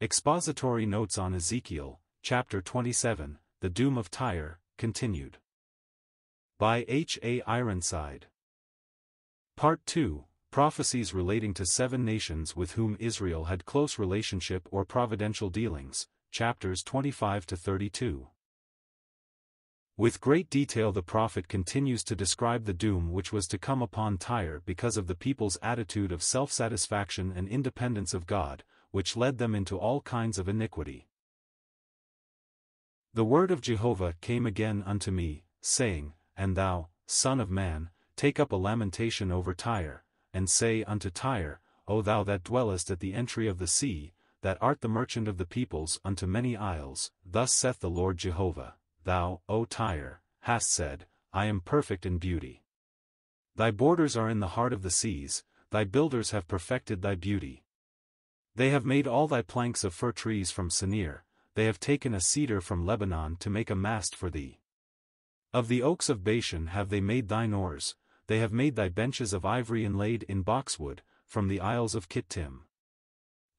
Expository Notes on Ezekiel, Chapter 27, The Doom of Tyre, continued. By H. A. Ironside. Part 2 Prophecies relating to seven nations with whom Israel had close relationship or providential dealings, chapters 25 to 32. With great detail the prophet continues to describe the doom which was to come upon Tyre because of the people's attitude of self-satisfaction and independence of God, which led them into all kinds of iniquity. The word of Jehovah came again unto me, saying, And thou, Son of man, take up a lamentation over Tyre, and say unto Tyre, O thou that dwellest at the entry of the sea, that art the merchant of the peoples unto many isles, thus saith the Lord Jehovah thou, O Tyre, hast said, I am perfect in beauty. Thy borders are in the heart of the seas, thy builders have perfected thy beauty. They have made all thy planks of fir trees from Senir, they have taken a cedar from Lebanon to make a mast for thee. Of the oaks of Bashan have they made thine oars, they have made thy benches of ivory inlaid in boxwood, from the isles of Kittim.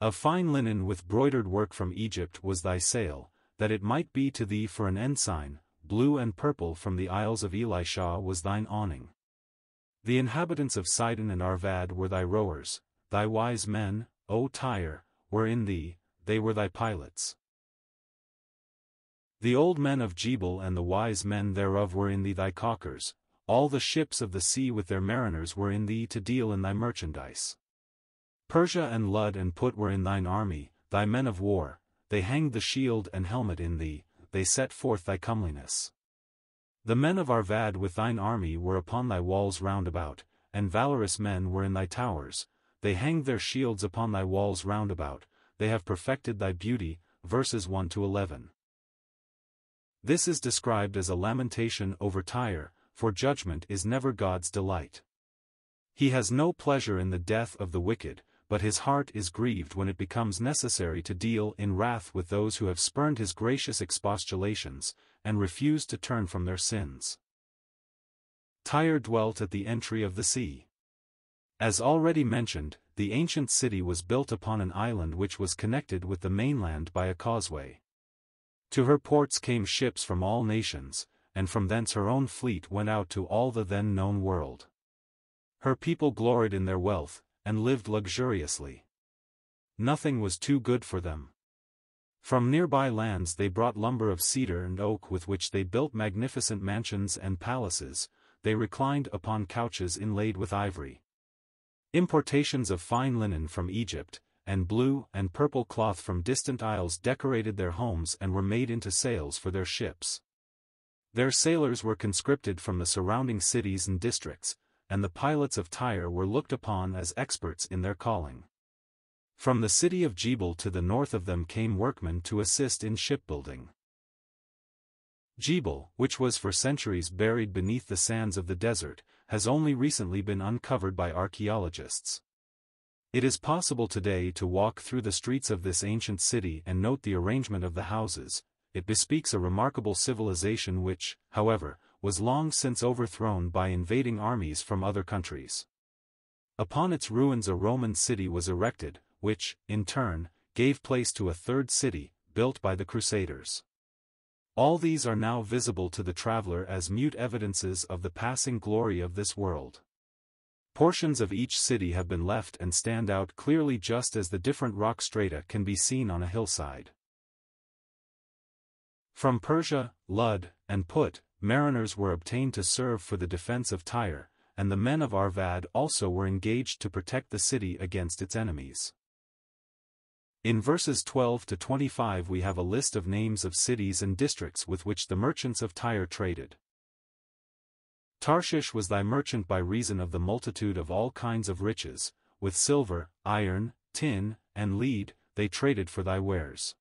Of fine linen with broidered work from Egypt was thy sail, that it might be to thee for an ensign, blue and purple from the isles of Elishah was thine awning. The inhabitants of Sidon and Arvad were thy rowers, thy wise men, O Tyre, were in thee, they were thy pilots. The old men of Gebal and the wise men thereof were in thee thy caulkers, all the ships of the sea with their mariners were in thee to deal in thy merchandise. Persia and Lud and Put were in thine army, thy men of war, they hanged the shield and helmet in thee, they set forth thy comeliness. The men of Arvad with thine army were upon thy walls round about, and valorous men were in thy towers, they hang their shields upon thy walls round about, they have perfected thy beauty, verses 1 to 11. This is described as a lamentation over Tyre, for judgment is never God's delight. He has no pleasure in the death of the wicked, but his heart is grieved when it becomes necessary to deal in wrath with those who have spurned his gracious expostulations, and refused to turn from their sins. Tyre dwelt at the entry of the sea. As already mentioned, the ancient city was built upon an island which was connected with the mainland by a causeway. To her ports came ships from all nations, and from thence her own fleet went out to all the then known world. Her people gloried in their wealth, and lived luxuriously. Nothing was too good for them. From nearby lands they brought lumber of cedar and oak with which they built magnificent mansions and palaces, they reclined upon couches inlaid with ivory. Importations of fine linen from Egypt, and blue and purple cloth from distant isles decorated their homes and were made into sails for their ships. Their sailors were conscripted from the surrounding cities and districts, and the pilots of Tyre were looked upon as experts in their calling. From the city of Gebal to the north of them came workmen to assist in shipbuilding. Gebal, which was for centuries buried beneath the sands of the desert, has only recently been uncovered by archaeologists. It is possible today to walk through the streets of this ancient city and note the arrangement of the houses, it bespeaks a remarkable civilization which, however, was long since overthrown by invading armies from other countries. Upon its ruins a Roman city was erected, which, in turn, gave place to a third city, built by the Crusaders. All these are now visible to the traveler as mute evidences of the passing glory of this world. Portions of each city have been left and stand out clearly just as the different rock strata can be seen on a hillside. From Persia, Lud, and Put, mariners were obtained to serve for the defense of Tyre, and the men of Arvad also were engaged to protect the city against its enemies. In verses 12 to 25 we have a list of names of cities and districts with which the merchants of Tyre traded. Tarshish was thy merchant by reason of the multitude of all kinds of riches, with silver, iron, tin, and lead, they traded for thy wares.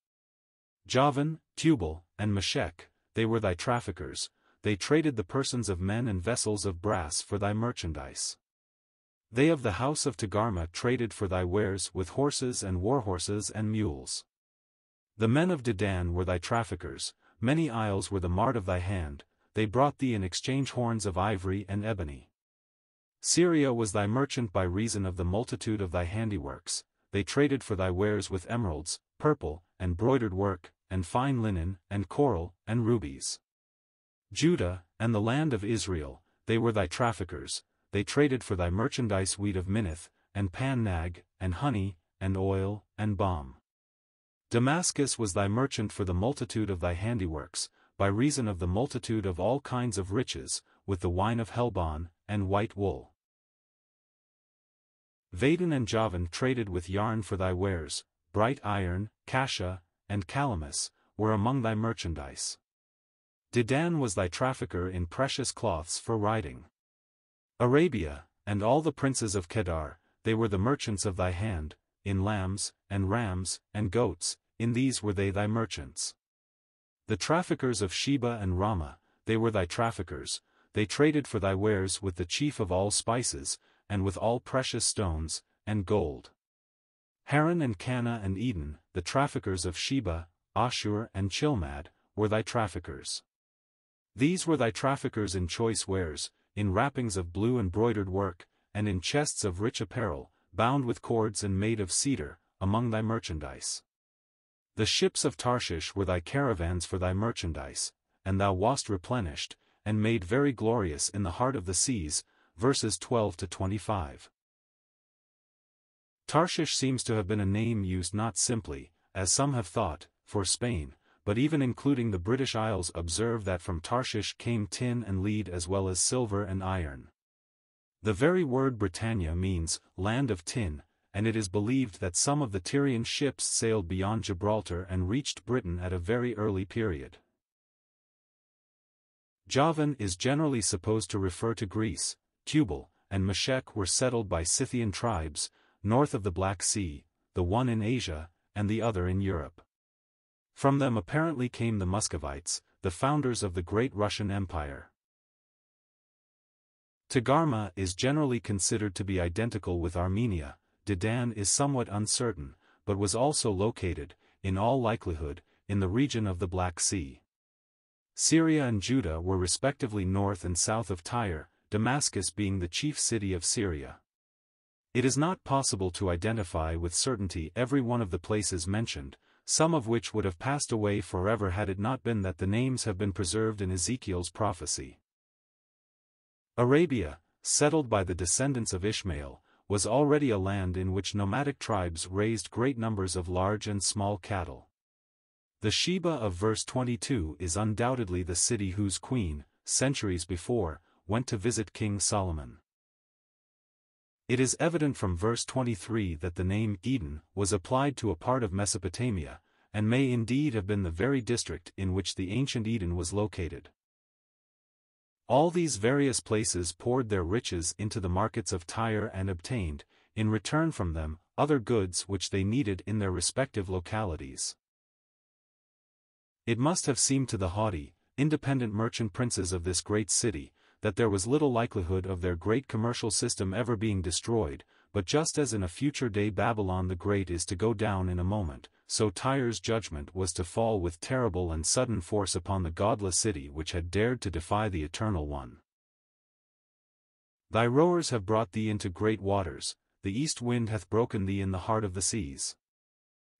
Javan, Tubal, and Meshech, they were thy traffickers, they traded the persons of men and vessels of brass for thy merchandise. They of the house of Togarmah traded for thy wares with horses and war horses and mules. The men of Dedan were thy traffickers, many isles were the mart of thy hand, they brought thee in exchange horns of ivory and ebony. Syria was thy merchant by reason of the multitude of thy handiworks, they traded for thy wares with emeralds, purple, and broidered work, and fine linen, and coral, and rubies. Judah, and the land of Israel, they were thy traffickers, they traded for thy merchandise wheat of Minnith, and pannag, and honey, and oil, and balm. Damascus was thy merchant for the multitude of thy handiworks, by reason of the multitude of all kinds of riches, with the wine of Helbon, and white wool. Vedan and Javan traded with yarn for thy wares, bright iron, cassia, and calamus, were among thy merchandise. Dedan was thy trafficker in precious cloths for riding. Arabia, and all the princes of Kedar, they were the merchants of thy hand, in lambs, and rams, and goats, in these were they thy merchants. The traffickers of Sheba and Raamah, they were thy traffickers, they traded for thy wares with the chief of all spices, and with all precious stones, and gold. Haran and Canneh and Eden, the traffickers of Sheba, Asshur and Chilmad, were thy traffickers. These were thy traffickers in choice wares, in wrappings of blue embroidered work, and in chests of rich apparel, bound with cords and made of cedar, among thy merchandise. The ships of Tarshish were thy caravans for thy merchandise, and thou wast replenished, and made very glorious in the heart of the seas, verses 12 to 25. Tarshish seems to have been a name used not simply, as some have thought, for Spain, but even including the British Isles observe that from Tarshish came tin and lead as well as silver and iron. The very word Britannia means, land of tin, and it is believed that some of the Tyrian ships sailed beyond Gibraltar and reached Britain at a very early period. Javan is generally supposed to refer to Greece, Tubal, and Meshech were settled by Scythian tribes, north of the Black Sea, the one in Asia, and the other in Europe. From them apparently came the Muscovites, the founders of the great Russian Empire. Togarmah is generally considered to be identical with Armenia, Dedan is somewhat uncertain, but was also located, in all likelihood, in the region of the Black Sea. Syria and Judah were respectively north and south of Tyre, Damascus being the chief city of Syria. It is not possible to identify with certainty every one of the places mentioned, some of which would have passed away forever had it not been that the names have been preserved in Ezekiel's prophecy. Arabia, settled by the descendants of Ishmael, was already a land in which nomadic tribes raised great numbers of large and small cattle. The Sheba of verse 22 is undoubtedly the city whose queen, centuries before, went to visit King Solomon. It is evident from verse 23 that the name Eden was applied to a part of Mesopotamia, and may indeed have been the very district in which the ancient Eden was located. All these various places poured their riches into the markets of Tyre and obtained, in return from them, other goods which they needed in their respective localities. It must have seemed to the haughty, independent merchant princes of this great city, that there was little likelihood of their great commercial system ever being destroyed, but just as in a future day Babylon the Great is to go down in a moment, so Tyre's judgment was to fall with terrible and sudden force upon the godless city which had dared to defy the Eternal One. Thy rowers have brought thee into great waters, the east wind hath broken thee in the heart of the seas.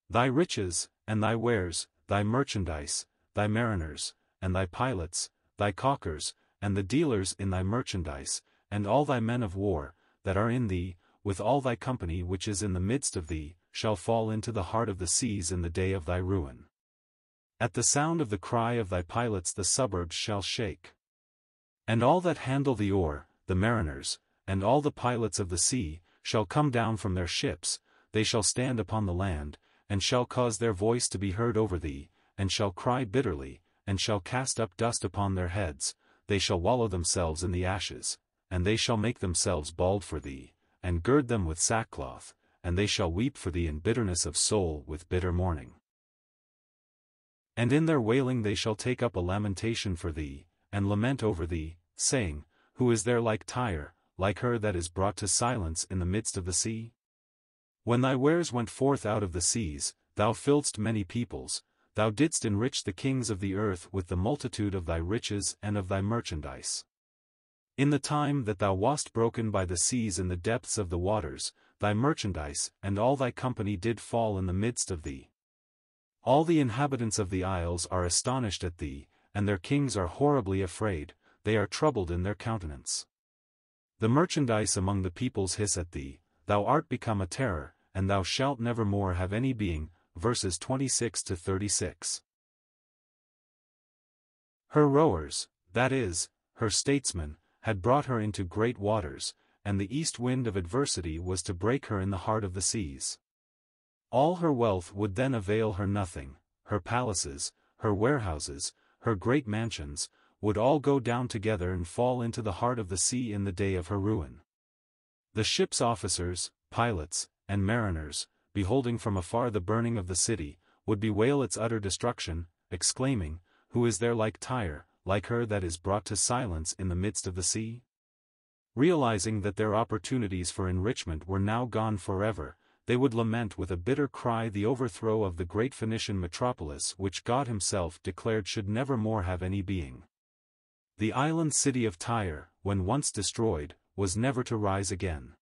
Thy riches, and thy wares, thy merchandise, thy mariners, and thy pilots, thy caulkers, and the dealers in thy merchandise, and all thy men of war, that are in thee, with all thy company which is in the midst of thee, shall fall into the heart of the seas in the day of thy ruin. At the sound of the cry of thy pilots the suburbs shall shake. And all that handle the oar, the mariners, and all the pilots of the sea, shall come down from their ships, they shall stand upon the land, and shall cause their voice to be heard over thee, and shall cry bitterly, and shall cast up dust upon their heads, they shall wallow themselves in the ashes, and they shall make themselves bald for thee, and gird them with sackcloth, and they shall weep for thee in bitterness of soul with bitter mourning. And in their wailing they shall take up a lamentation for thee, and lament over thee, saying, Who is there like Tyre, like her that is brought to silence in the midst of the sea? When thy wares went forth out of the seas, thou filledst many peoples, thou didst enrich the kings of the earth with the multitude of thy riches and of thy merchandise. In the time that thou wast broken by the seas in the depths of the waters, thy merchandise and all thy company did fall in the midst of thee. All the inhabitants of the isles are astonished at thee, and their kings are horribly afraid, they are troubled in their countenance. The merchandise among the peoples hiss at thee, thou art become a terror, and thou shalt never more have any being. Verses 26 to 36. Her rowers, that is, her statesmen, had brought her into great waters, and the east wind of adversity was to break her in the heart of the seas. All her wealth would then avail her nothing, her palaces, her warehouses, her great mansions, would all go down together and fall into the heart of the sea in the day of her ruin. The ship's officers, pilots, and mariners, beholding from afar the burning of the city, would bewail its utter destruction, exclaiming, Who is there like Tyre, like her that is brought to silence in the midst of the sea? Realizing that their opportunities for enrichment were now gone forever, they would lament with a bitter cry the overthrow of the great Phoenician metropolis which God himself declared should never more have any being. The island city of Tyre, when once destroyed, was never to rise again.